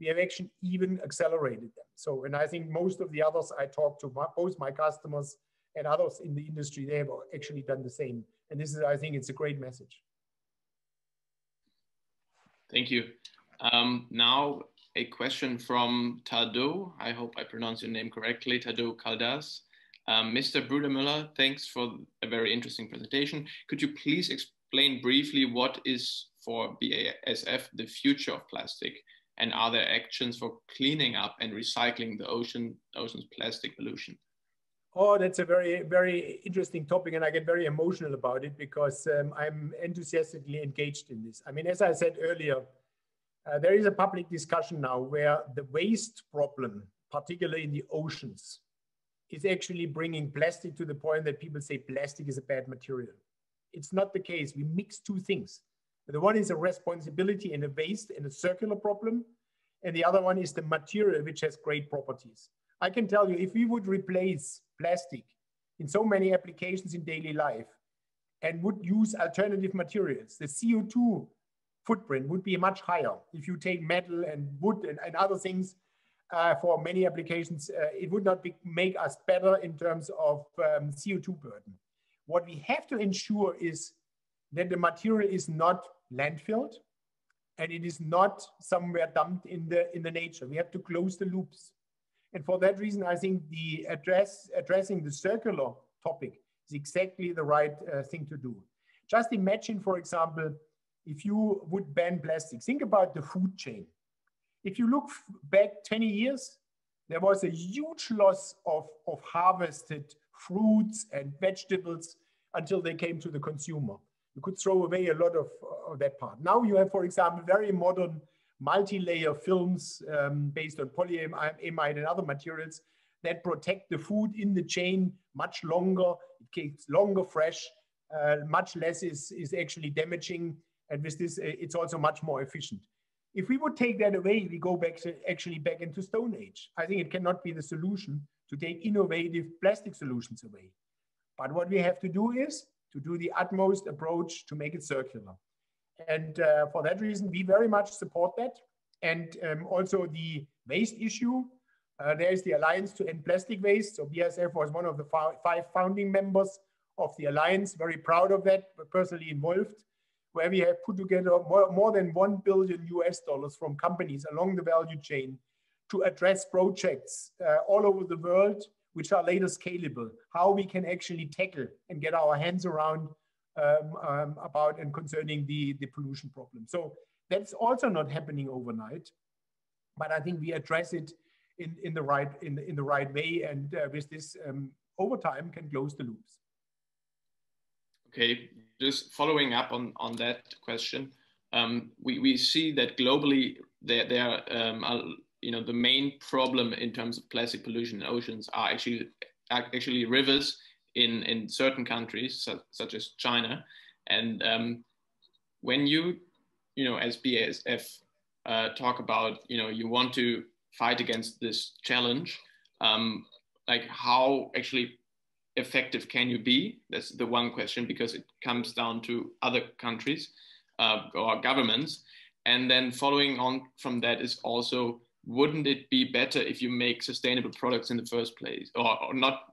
[SPEAKER 2] we have actually even accelerated them. So, and I think most of the others I talked to, my, both my customers and others in the industry, they have actually done the same. And this is, I think, it's a great message.
[SPEAKER 1] Thank you. Um, now, a question from Tado. I hope I pronounce your name correctly, Tado Caldas. Um, Mr. Brudermüller, thanks for a very interesting presentation. Could you please explain briefly what is for BASF the future of plastic? And are there actions for cleaning up and recycling the ocean, ocean's plastic pollution?
[SPEAKER 2] Oh, that's a very, very interesting topic, and I get very emotional about it because um, I'm enthusiastically engaged in this. I mean, as I said earlier, uh, there is a public discussion now where the waste problem, particularly in the oceans, is actually bringing plastic to the point that people say plastic is a bad material. It's not the case. We mix two things. The one is a responsibility and a waste and a circular problem. And the other one is the material, which has great properties. I can tell you, if we would replace plastic in so many applications in daily life and would use alternative materials, the CO2 footprint would be much higher. If you take metal and wood and, and other things uh, for many applications, uh, it would not be, make us better in terms of um, CO2 burden. What we have to ensure is that the material is not landfilled and it is not somewhere dumped in the in the nature. We have to close the loops. And for that reason, I think the address addressing the circular topic is exactly the right uh, thing to do. Just imagine, for example, if you would ban plastic, think about the food chain. If you look back 20 years, there was a huge loss of, of harvested fruits and vegetables until they came to the consumer You could throw away a lot of, of that part. Now you have, for example, very modern multi-layer films um, based on polyamide and other materials that protect the food in the chain much longer. It keeps longer fresh, uh, much less is, is actually damaging. And with this, uh, it's also much more efficient. If we would take that away, we go back to actually back into Stone Age. I think it cannot be the solution to take innovative plastic solutions away. But what we have to do is to do the utmost approach to make it circular. And uh, for that reason, we very much support that. And um, also the waste issue. Uh, there is the Alliance to End Plastic Waste. So BASF was one of the five founding members of the Alliance, very proud of that, personally involved, where we have put together more, more than 1 billion US dollars from companies along the value chain to address projects uh, all over the world, which are later scalable, how we can actually tackle and get our hands around um, um, about and concerning the, the pollution problem. So that's also not happening overnight, but I think we address it in, in, the, right, in, the, in the right way and uh, with this um, over time can close the loops.
[SPEAKER 1] Okay, just following up on, on that question, um, we, we see that globally there, there um, are, you know, the main problem in terms of plastic pollution in oceans are actually, actually rivers in, in certain countries, such, such as China. And um, when you, you know, as BASF uh, talk about, you know, you want to fight against this challenge, um, like how actually effective can you be? That's the one question because it comes down to other countries uh, or governments. And then following on from that is also, wouldn't it be better if you make sustainable products in the first place or, or not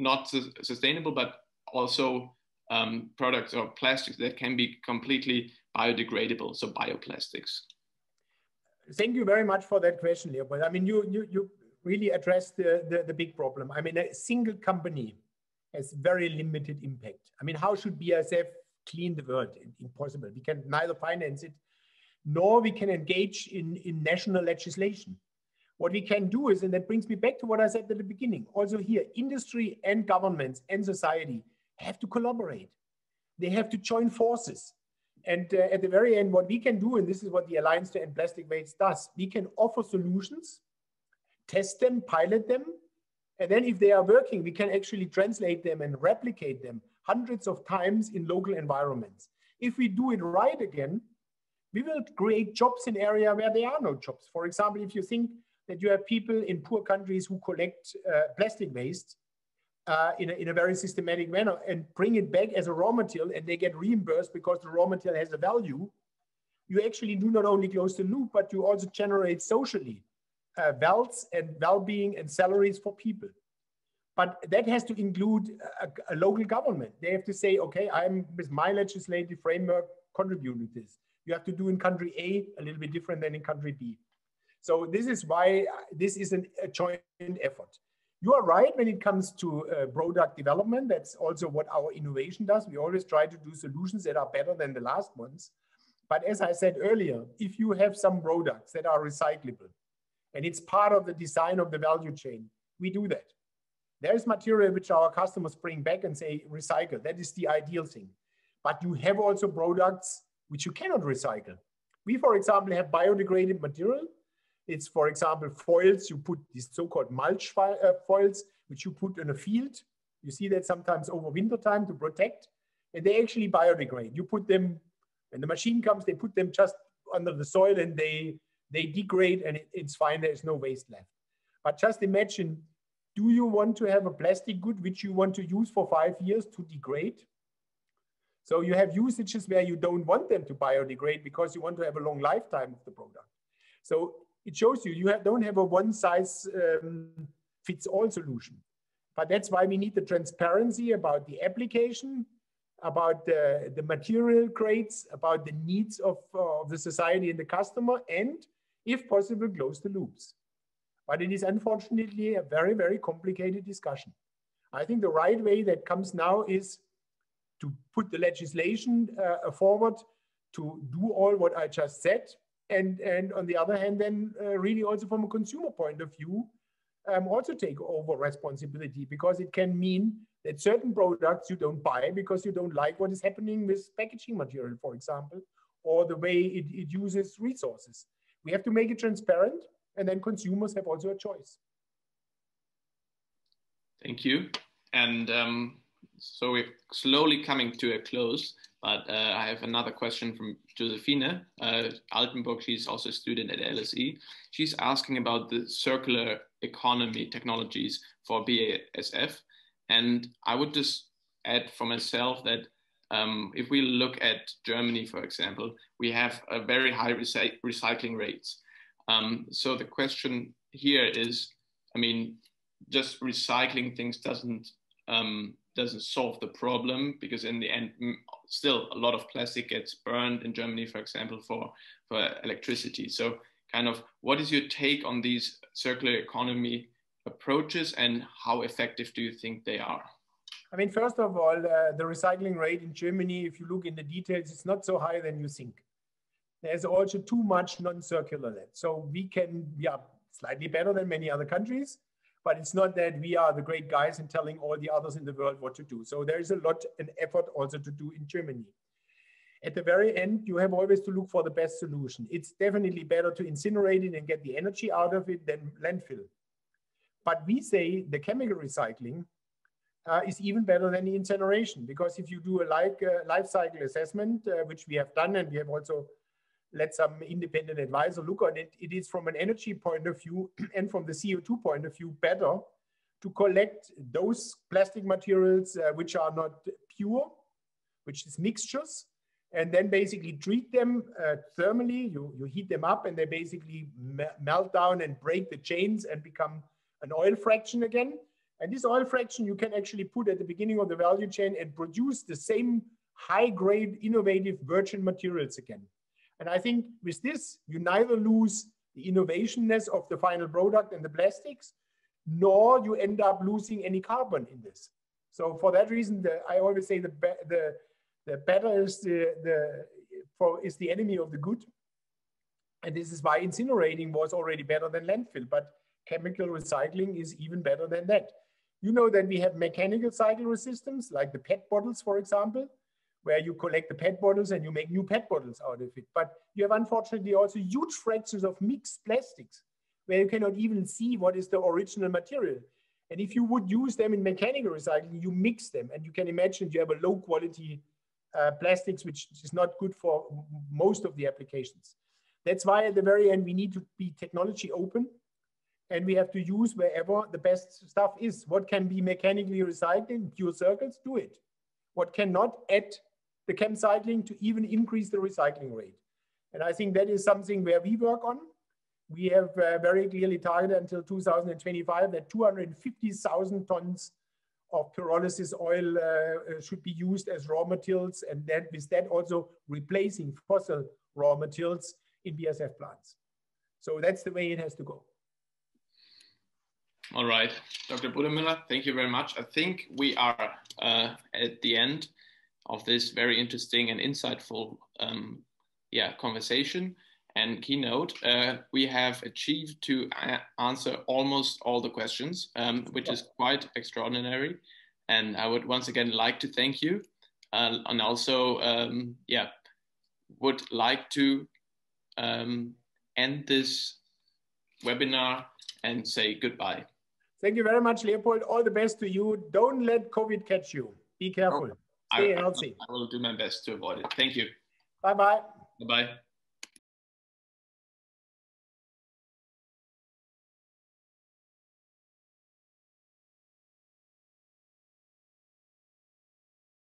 [SPEAKER 1] not su sustainable, but also um, products or plastics that can be completely biodegradable, so bioplastics.
[SPEAKER 2] Thank you very much for that question, Leopold. I mean, you you you really addressed the, the, the big problem. I mean, a single company has very limited impact. I mean, how should BASF clean the world? Impossible. We can neither finance it, nor we can engage in, in national legislation. What we can do is, and that brings me back to what I said at the beginning, also here, industry and governments and society have to collaborate. They have to join forces. And uh, at the very end, what we can do, and this is what the Alliance to End Plastic Waste does, we can offer solutions, test them, pilot them, and then if they are working, we can actually translate them and replicate them hundreds of times in local environments. If we do it right again, we will create jobs in area where there are no jobs. For example, if you think that you have people in poor countries who collect uh, plastic waste uh, in, a, in a very systematic manner and bring it back as a raw material and they get reimbursed because the raw material has a value, you actually do not only close the loop, but you also generate socially uh, wealth and well-being and salaries for people. But that has to include a, a, local government. They have to say, okay, I'm with my legislative framework contributing to this. You have to do in country A a little bit different than in country B. So this is why this is an, a joint effort. You are right when it comes to uh, product development. That's also what our innovation does. We always try to do solutions that are better than the last ones. But as I said earlier, if you have some products that are recyclable and it's part of the design of the value chain, we do that. There is material which our customers bring back and say recycle. That is the ideal thing. But you have also products which you cannot recycle. We, for example, have biodegraded material it's, for example, foils. You put these so-called mulch uh, foils, which you put in a field. You see that sometimes over winter time to protect, and they actually biodegrade. You put them, when the machine comes, they put them just under the soil and they, they degrade and it, it's fine. There's no waste left. But just imagine, do you want to have a plastic good which you want to use for five years to degrade? So you have usages where you don't want them to biodegrade because you want to have a long lifetime of the product. So it shows you you have, don't have a one size um, fits all solution. But that's why we need the transparency about the application, about the, the material grades, about the needs of, uh, of the society and the customer, and if possible, close the loops. But it is unfortunately a very, very complicated discussion. I think the right way that comes now is to put the legislation uh, forward to do all what I just said, and and on the other hand then uh, really also from a consumer point of view um, also take over responsibility because it can mean that certain products you don't buy because you don't like what is happening with packaging material, for example, or the way it, it uses resources. We have to make it transparent and then consumers have also a choice.
[SPEAKER 1] Thank you. And um, so we're slowly coming to a close, but uh, I have another question from Josephine uh, Altenburg. She's also a student at LSE. She's asking about the circular economy technologies for BASF. And I would just add for myself that um, if we look at Germany, for example, we have a very high recy recycling rates. Um, so the question here is, I mean, just recycling things doesn't um, doesn't solve the problem because in the end, still a lot of plastic gets burned in Germany, for example, for for electricity. So, kind of, what is your take on these circular economy approaches, and how effective do you think they are?
[SPEAKER 2] I mean, first of all, uh, the recycling rate in Germany, if you look in the details, it's not so high than you think. There's also too much non-circular lead. So we can, we are slightly better than many other countries, but it's not that we are the great guys in telling all the others in the world what to do. So there is a lot and effort also to do in Germany. At the very end, you have always to look for the best solution. It's definitely better to incinerate it and get the energy out of it than landfill. But we say the chemical recycling uh, is even better than the incineration because if you do a like uh, life cycle assessment, uh, which we have done, and we have also let some independent advisor look on it, it is from an energy point of view and from the CO2 point of view better to collect those plastic materials uh, which are not pure, which is mixtures, and then basically treat them uh, thermally. You, you heat them up and they basically me melt down and break the chains and become an oil fraction again. And this oil fraction you can actually put at the beginning of the value chain and produce the same high grade innovative virgin materials again. And I think with this, you neither lose the innovationness of the final product and the plastics, nor you end up losing any carbon in this. So for that reason, the, I always say the, the, the better is the, the, for, is the enemy of the good. And this is why incinerating was already better than landfill, but chemical recycling is even better than that. You know that we have mechanical cycle systems like the PET bottles, for example, where you collect the PET bottles and you make new PET bottles out of it. But you have unfortunately also huge fractions of mixed plastics where you cannot even see what is the original material. And if you would use them in mechanical recycling, you mix them and you can imagine you have a low quality uh, plastics, which is not good for most of the applications. That's why at the very end, we need to be technology open and we have to use wherever the best stuff is. What can be mechanically recycled in pure circles, do it. What cannot, add the ChemCycling to even increase the recycling rate. And I think that is something where we work on. We have uh, very clearly targeted until 2025 that 250,000 tons of pyrolysis oil uh, uh, should be used as raw materials and that with that also replacing fossil raw materials in BASF plants. So that's the way it has to go.
[SPEAKER 1] All right, Dr. Brudermüller, thank you very much. I think we are uh, at the end of this very interesting and insightful um, yeah, conversation and keynote. Uh, we have achieved to answer almost all the questions, um, which is quite extraordinary. And I would once again like to thank you. Uh, and also, um, yeah, would like to um, end this webinar and say goodbye.
[SPEAKER 2] Thank you very much, Leopold. All the best to you. Don't let COVID catch you. Be careful. Oh, I.
[SPEAKER 1] I will do my best to avoid it. Thank you.
[SPEAKER 2] Bye bye.
[SPEAKER 1] Bye bye.